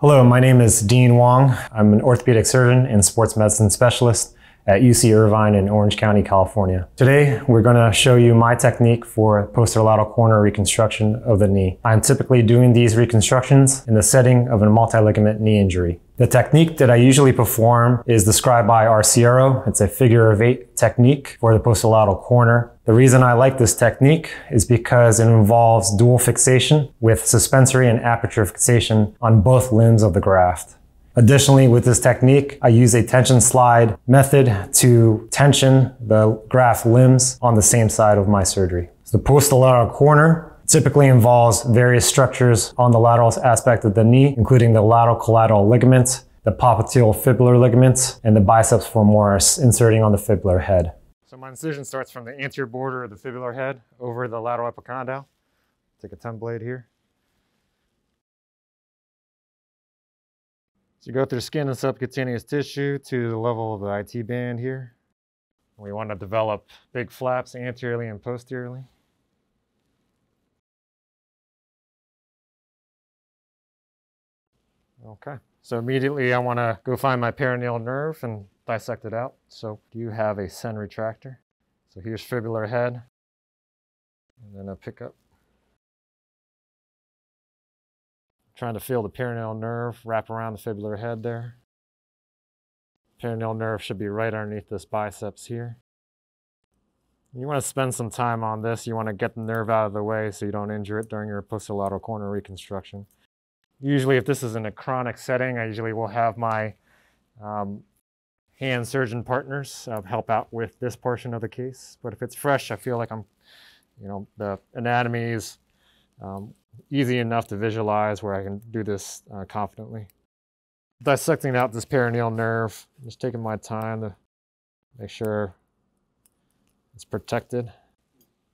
Hello, my name is Dean Wang. I'm an orthopedic surgeon and sports medicine specialist at UC Irvine in Orange County, California. Today, we're going to show you my technique for posterolateral corner reconstruction of the knee. I'm typically doing these reconstructions in the setting of a multi-ligament knee injury. The technique that I usually perform is described by Arciero. It's a figure of eight technique for the posterolateral corner. The reason I like this technique is because it involves dual fixation with suspensory and aperture fixation on both limbs of the graft. Additionally, with this technique, I use a tension slide method to tension the graft limbs on the same side of my surgery. So the posterolateral corner typically involves various structures on the lateral aspect of the knee, including the lateral collateral ligament, the popliteal fibular ligament, and the biceps femoris inserting on the fibular head. So my incision starts from the anterior border of the fibular head over the lateral epicondyle. Take a 10 blade here. So go through skin and subcutaneous tissue to the level of the IT band here. We want to develop big flaps anteriorly and posteriorly. Okay, so immediately I want to go find my peroneal nerve and dissect it out. So you have a Senn retractor? So here's fibular head, and then I pick up Trying to feel the peroneal nerve wrap around the fibular head there. Peroneal nerve should be right underneath this biceps here. You want to spend some time on this. You want to get the nerve out of the way so you don't injure it during your posterolateral corner reconstruction. Usually if this is in a chronic setting, I usually will have my um, hand surgeon partners uh, help out with this portion of the case. But if it's fresh, I feel like I'm, you know, the anatomy is um, easy enough to visualize where I can do this uh, confidently. Dissecting out this peroneal nerve, just taking my time to make sure it's protected.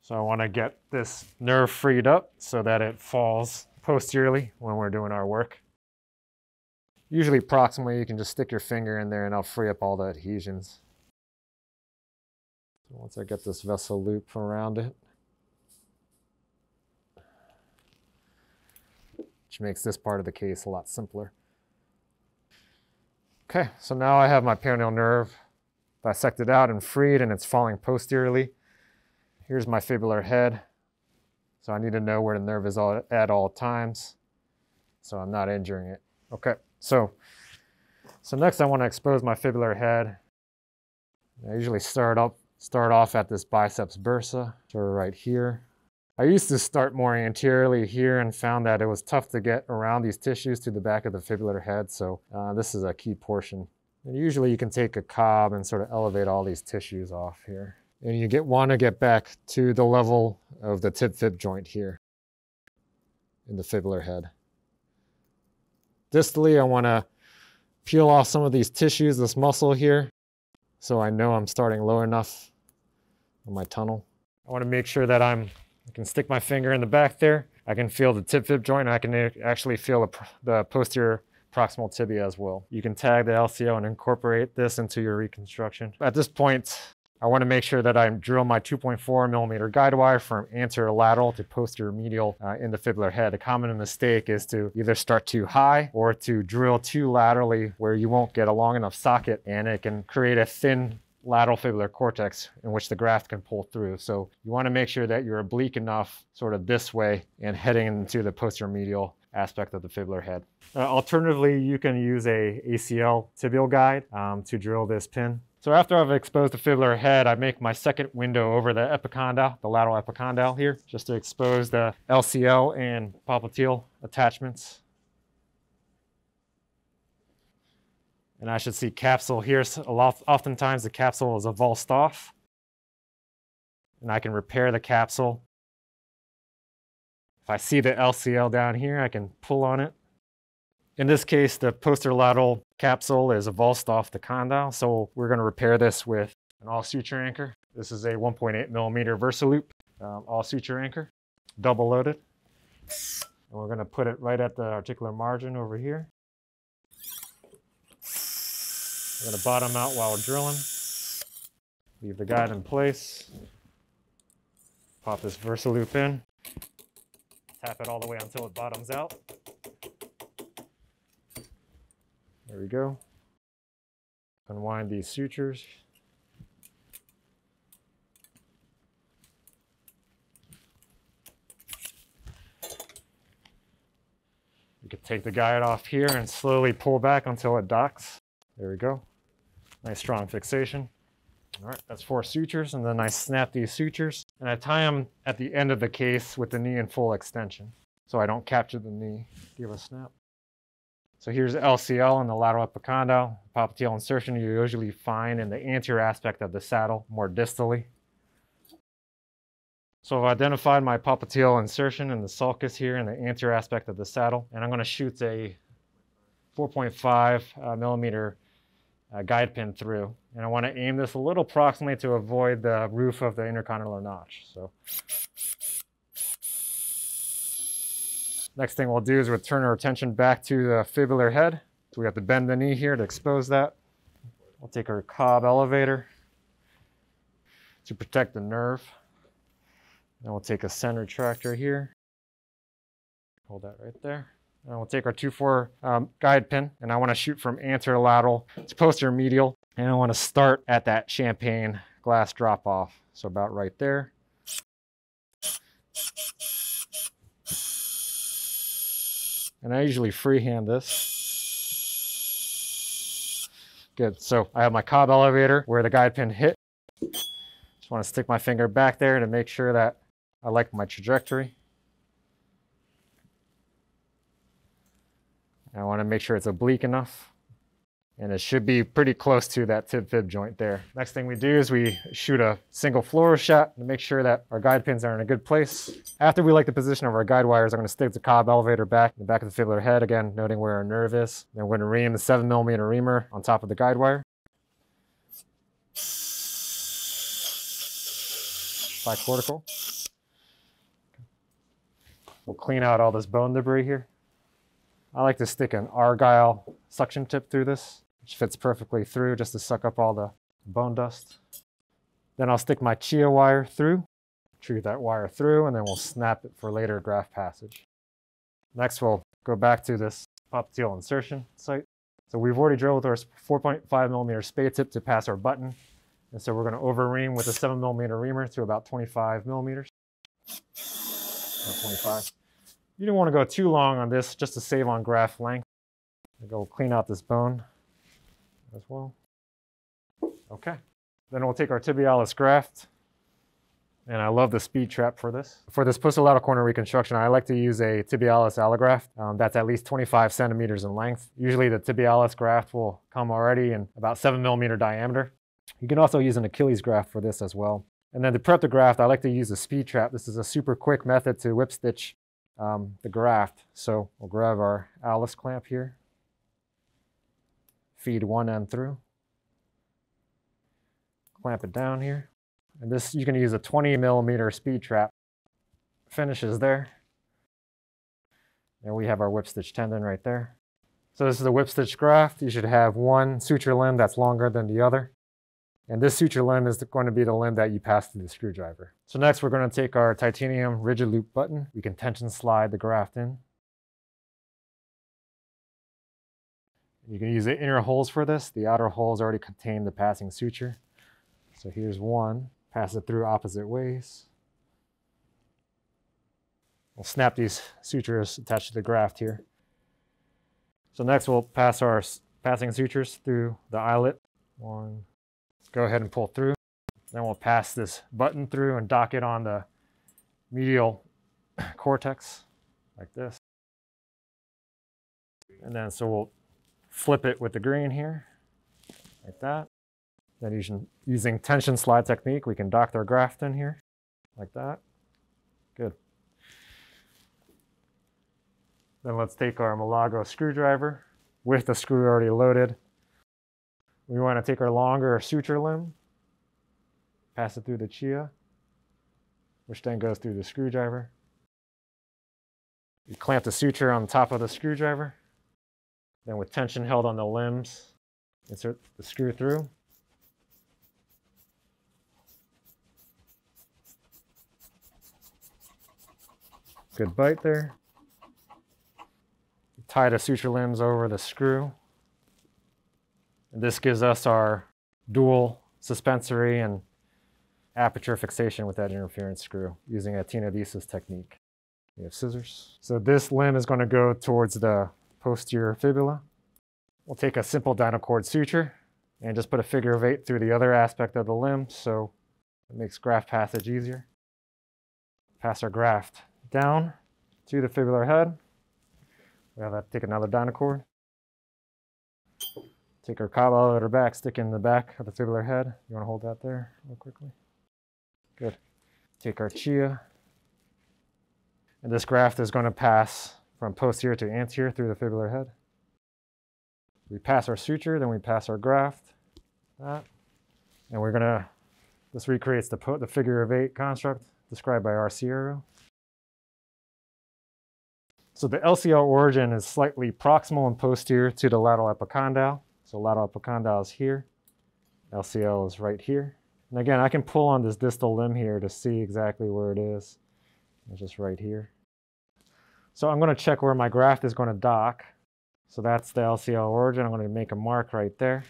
So I want to get this nerve freed up so that it falls posteriorly when we're doing our work. Usually proximally, you can just stick your finger in there and I'll free up all the adhesions. So once I get this vessel loop around it, which makes this part of the case a lot simpler. Okay, so now I have my peroneal nerve dissected out and freed and it's falling posteriorly. Here's my fibular head. So I need to know where the nerve is at all times so I'm not injuring it. Okay, so, so next I want to expose my fibular head. I usually start up, start off at this biceps bursa, so right here. I used to start more anteriorly here and found that it was tough to get around these tissues to the back of the fibular head, so uh, this is a key portion. And usually you can take a Cobb and sort of elevate all these tissues off here. And you get want to get back to the level of the tib fib joint here in the fibular head. Distally, I want to peel off some of these tissues, this muscle here, so I know I'm starting low enough on my tunnel. I want to make sure that I'm I can stick my finger in the back there. I can feel the tib fib joint. I can actually feel the, the posterior proximal tibia as well. You can tag the LCL and incorporate this into your reconstruction. At this point, I want to make sure that I drill my 2.4 millimeter guide wire from anterior lateral to posterior medial uh, in the fibular head. A common mistake is to either start too high or to drill too laterally where you won't get a long enough socket and it can create a thin lateral fibular cortex in which the graft can pull through. So you want to make sure that you're oblique enough sort of this way and heading into the posterior medial aspect of the fibular head. Uh, alternatively, you can use a ACL tibial guide um, to drill this pin. So after I've exposed the fibular head, I make my second window over the epicondyle, the lateral epicondyle here, just to expose the LCL and popliteal attachments And I should see capsule here. A lot, oftentimes the capsule is avulsed off. And I can repair the capsule. If I see the LCL down here, I can pull on it. In this case, the posterolateral capsule is avulsed off the condyle, so we're going to repair this with an all suture anchor. This is a 1.8 millimeter Versaloop um, all suture anchor, double loaded. And we're going to put it right at the articular margin over here. Going to bottom out while drilling. Leave the guide in place. Pop this Versaloop in. Tap it all the way until it bottoms out. There we go. Unwind these sutures. You can take the guide off here and slowly pull back until it docks. There we go. Nice strong fixation. All right, that's four sutures, and then I snap these sutures, and I tie them at the end of the case with the knee in full extension, so I don't capture the knee. Give a snap. So here's LCL in the lateral epicondyle. Popliteal insertion you usually find in the anterior aspect of the saddle, more distally. So I've identified my popliteal insertion in the sulcus here in the anterior aspect of the saddle, and I'm going to shoot a 4.5 uh, millimeter uh, guide pin through. And I want to aim this a little proximally to avoid the roof of the intercondylar notch. So next thing we'll do is we'll turn our attention back to the fibular head. So we have to bend the knee here to expose that. We'll take our Cobb elevator to protect the nerve. Then we'll take a Senn retractor here. Hold that right there. And we'll take our 2-4 um, guide pin, and I want to shoot from anterolateral to posterior medial, and I want to start at that champagne glass drop off. So about right there. And I usually freehand this. Good, so I have my Cobb elevator where the guide pin hit. Just want to stick my finger back there to make sure that I like my trajectory. I want to make sure it's oblique enough. And it should be pretty close to that tib fib joint there. Next thing we do is we shoot a single fluoro shot to make sure that our guide pins are in a good place. After we like the position of our guide wires, I'm going to stick the Cobb elevator back in the back of the fibular head, again, noting where our nerve is. Then we're going to ream the 7 millimeter reamer on top of the guide wire. Bicortical. We'll clean out all this bone debris here. I like to stick an argyle suction tip through this, which fits perfectly through just to suck up all the bone dust. Then I'll stick my chia wire through, treat that wire through, and then we'll snap it for later graft passage. Next, we'll go back to this popliteal insertion site. So we've already drilled with our 4.5 millimeter spade tip to pass our button. And so we're going to over ream with a 7 millimeter reamer to about 25 millimeters. About 25. You don't want to go too long on this just to save on graft length. I'll go clean out this bone as well. Okay. Then we'll take our tibialis graft. And I love the speed trap for this. For this posterolateral corner reconstruction, I like to use a tibialis allograft um, that's at least 25 centimeters in length. Usually the tibialis graft will come already in about 7 millimeter diameter. You can also use an Achilles graft for this as well. And then to prep the graft, I like to use a speed trap. This is a super quick method to whip stitch um, the graft. So we'll grab our Alice clamp here, feed one end through, clamp it down here. And this, you can use a 20 millimeter speed trap. Finishes there. And we have our whip stitch tendon right there. So this is a whip stitch graft. You should have one suture limb that's longer than the other. And this suture limb is going to be the limb that you pass through the screwdriver. So next we're going to take our titanium rigid loop button. We can tension slide the graft in. You can use the inner holes for this. The outer holes already contain the passing suture. So here's one. Pass it through opposite ways. We'll snap these sutures attached to the graft here. So next we'll pass our passing sutures through the eyelet. One, go ahead and pull through. Then we'll pass this button through and dock it on the medial cortex like this. And then so we'll flip it with the green here, like that. Then using, using tension slide technique, we can dock our graft in here, like that. Good. Then let's take our Milagro screwdriver with the screw already loaded we want to take our longer suture limb, pass it through the chia, which then goes through the screwdriver. You clamp the suture on top of the screwdriver. Then with tension held on the limbs, insert the screw through. Good bite there. Tie the suture limbs over the screw This gives us our dual suspensory and aperture fixation with that interference screw using a tenodesis technique. We have scissors. So this limb is going to go towards the posterior fibula. We'll take a simple Dynacord suture and just put a figure of eight through the other aspect of the limb so it makes graft passage easier. Pass our graft down to the fibular head. We have to take another Dynacord. Take our Cobb elevator back, stick in the back of the fibular head. You want to hold that there real quickly? Good. Take our chia. And this graft is going to pass from posterior to anterior through the fibular head. We pass our suture, then we pass our graft. That. And we're going to, this recreates the, the figure of eight construct described by Arciero. So the LCL origin is slightly proximal and posterior to the lateral epicondyle. So lateral epicondyle is here. LCL is right here. And again, I can pull on this distal limb here to see exactly where it is. It's just right here. So I'm going to check where my graft is going to dock. So that's the LCL origin. I'm going to make a mark right there.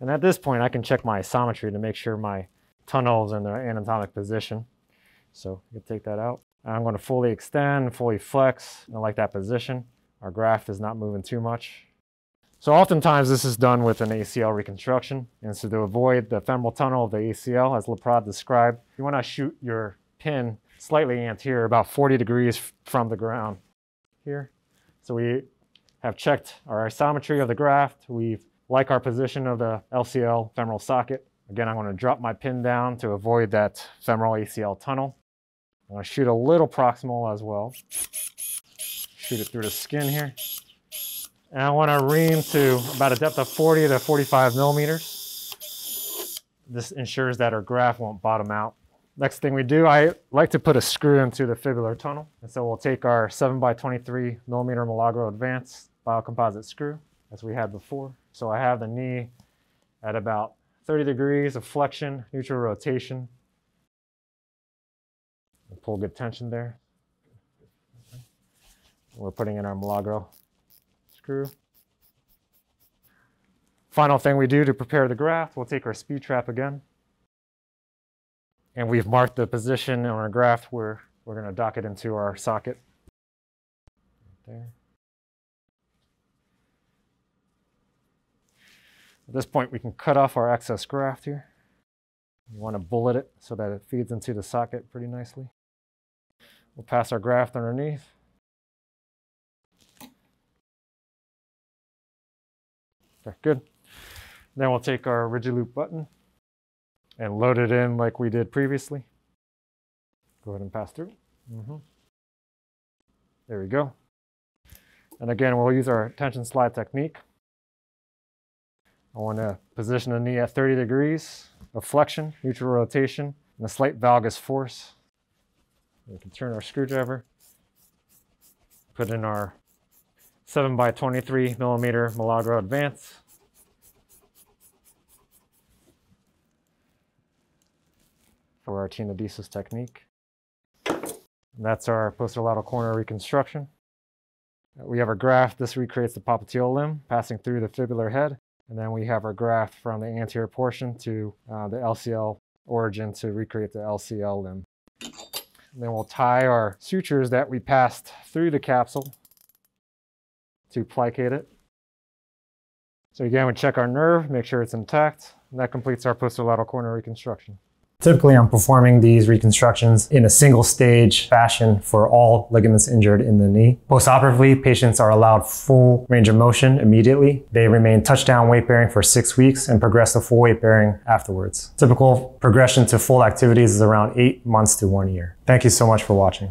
And at this point, I can check my isometry to make sure my tunnel is in the anatomic position. So you can take that out. I'm going to fully extend, fully flex. I like that position. Our graft is not moving too much. So oftentimes this is done with an ACL reconstruction. And so to avoid the femoral tunnel of the ACL, as Laprade described, you want to shoot your pin slightly anterior, about 40 degrees from the ground here. So we have checked our isometry of the graft. We like our position of the LCL femoral socket. Again, I'm to drop my pin down to avoid that femoral ACL tunnel. I'm to shoot a little proximal as well. Shoot it through the skin here. And I want to ream to about a depth of 40 to 45 millimeters. This ensures that our graft won't bottom out. Next thing we do, I like to put a screw into the fibular tunnel. And so we'll take our 7 by 23 millimeter Milagro Advance biocomposite screw, as we had before. So I have the knee at about 30 degrees of flexion, neutral rotation. Pull good tension there. We're putting in our Milagro screw. Final thing we do to prepare the graft, we'll take our speed trap again. And we've marked the position on our graft where we're going to dock it into our socket. Right there. At this point, we can cut off our excess graft here. You want to bullet it so that it feeds into the socket pretty nicely. We'll pass our graft underneath. Okay, good. Then we'll take our Rigid-Loop button and load it in like we did previously. Go ahead and pass through. Mm -hmm. There we go. And again, we'll use our tension slide technique. I want to position the knee at 30 degrees of flexion, neutral rotation, and a slight valgus force. We can turn our screwdriver, put in our 7 by 23 millimeter Milagro Advance. For our tenodesis technique. And that's our posterolateral corner reconstruction. We have our graft. This recreates the popliteal limb passing through the fibular head. And then we have our graft from the anterior portion to uh, the LCL origin to recreate the LCL limb. And then we'll tie our sutures that we passed through the capsule to plicate it. So again, we check our nerve, make sure it's intact, and that completes our posterolateral corner reconstruction. Typically, I'm performing these reconstructions in a single stage fashion for all ligaments injured in the knee. Postoperatively, patients are allowed full range of motion immediately. They remain touchdown weight bearing for six weeks and progress to full weight bearing afterwards. Typical progression to full activities is around eight months to one year. Thank you so much for watching.